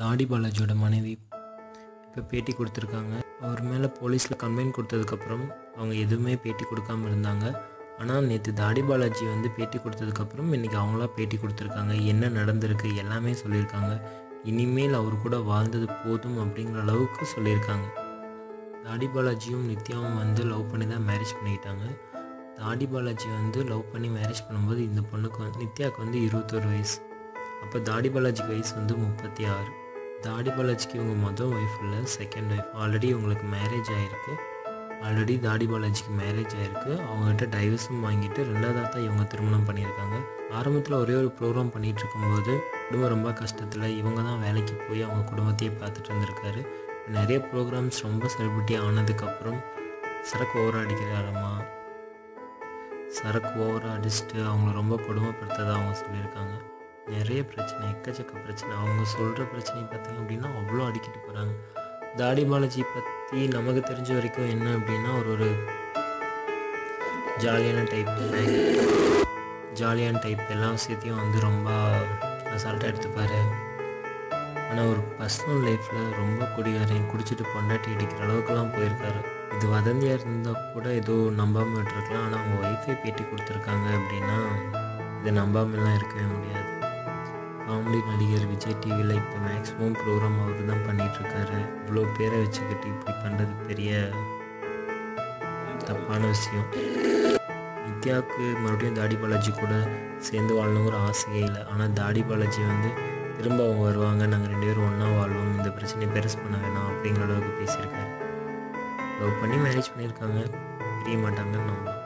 தாடி பாலாஜியோட மனைவி இப்போ பேட்டி கொடுத்துருக்காங்க. அவர் மேலே போலீஸில் கம்ப்ளைண்ட் கொடுத்ததுக்கப்புறம் அவங்க எதுவுமே பேட்டி கொடுக்காம இருந்தாங்க. ஆனால் நேற்று தாடி பாலாஜி வந்து பேட்டி கொடுத்ததுக்கப்புறம் இன்றைக்கி அவங்களா பேட்டி கொடுத்துருக்காங்க. என்ன நடந்திருக்கு எல்லாமே சொல்லியிருக்காங்க. இனிமேல் அவர் கூட வாழ்ந்தது போதும் அப்படிங்கிற அளவுக்கு சொல்லியிருக்காங்க. தாடி பாலாஜியும் நித்யாவும் வந்து லவ் பண்ணி தான் மேரேஜ் பண்ணிக்கிட்டாங்க. தாடி பாலாஜி வந்து லவ் பண்ணி மேரேஜ் பண்ணும்போது இந்த பொண்ணுக்கு வந்து நித்யாவுக்கு வந்து இருபத்தொரு வயசு. அப்போ தாடி பாலாஜி வயசு வந்து முப்பத்தி ஆறு. தாடி பாலாஜிக்கு இவங்க மொதல் ஒய்ஃப் இல்லை செகண்ட் ஒய்ஃப் ஆல்ரெடி இவங்களுக்கு மேரேஜ் ஆகிருக்கு ஆல்ரெடி தாடி பாலாஜிக்கு மேரேஜ் ஆகிருக்கு அவங்ககிட்ட டைவர்ஸும் வாங்கிட்டு ரெண்டாவதாக தான் இவங்க திருமணம் பண்ணியிருக்காங்க. ஆரம்பத்தில் ஒரே ஒரு ப்ரோக்ராம் பண்ணிகிட்டு இருக்கும்போது குடும்பம் ரொம்ப கஷ்டத்தில் இவங்க தான் வேலைக்கு போய் அவங்க குடும்பத்தையே பார்த்துட்டு இருந்திருக்காரு நிறைய ப்ரோக்ராம்ஸ் ரொம்ப செலிபிரிட்டி ஆனதுக்கப்புறம் சரக்கு ஓவராக அடிக்கிறாரம்மா. சரக்கு ஓவராக அடிச்சுட்டு அவங்கள ரொம்ப கொடுமைப்படுத்ததாக அவங்க சொல்லியிருக்காங்க. நிறைய பிரச்சனை எக்கச்சக்க பிரச்சனை. அவங்க சொல்கிற பிரச்சனை பார்த்திங்க அப்படின்னா அவ்வளோ அடிக்கிட்டு போகிறாங்க தாடி பாலாஜி பற்றி நமக்கு தெரிஞ்ச வரைக்கும் என்ன அப்படின்னா ஒரு ஒரு ஜாலியான டைப் ஜாலியான டைப் எல்லா விஷயத்தையும் வந்து ரொம்ப அசால்ட்டாக எடுத்துப்பார். ஆனால் ஒரு பர்சனல் லைஃப்பில் ரொம்ப குடிகாரன் குடிச்சிட்டு பொண்டாட்டி அடிக்கிற அளவுக்குலாம் போயிருக்காரு. இது வதந்தியாக இருந்தால் கூட ஏதோ நம்பாமல் விட்டுருக்கலாம். ஆனால் அவங்க ஒய்ஃபை பேட்டி கொடுத்துருக்காங்க அப்படின்னா இதை நம்பாமலாம் இருக்கவே முடியாது. காமெடி நடிகர் விஜய் டிவியில் இப்போ மேக்ஸிமம் ப்ரோக்ராம் அவர் தான் பண்ணிகிட்ருக்காரு இவ்வளோ பேரை வச்சுக்கிட்டு இப்படி பண்ணுறது பெரிய தப்பான விஷயம். நித்யாவுக்கு மறுபடியும் தாடி பாலாஜி கூட சேர்ந்து வாழணுங்கிற ஆசையே இல்லை. ஆனால் தாடி பாலாஜி வந்து திரும்ப அவங்க வருவாங்க நாங்கள் ரெண்டு பேரும் ஒன்றா வாழ்வோம் இந்த பிரச்சனையை பெருசு பண்ண வேணாம் அப்படிங்கிற அளவுக்கு பேசியிருக்காரு. லவ் பண்ணி மேரேஜ் பண்ணியிருக்காங்க தெரிய மாட்டாங்கன்னு நம்பலாம்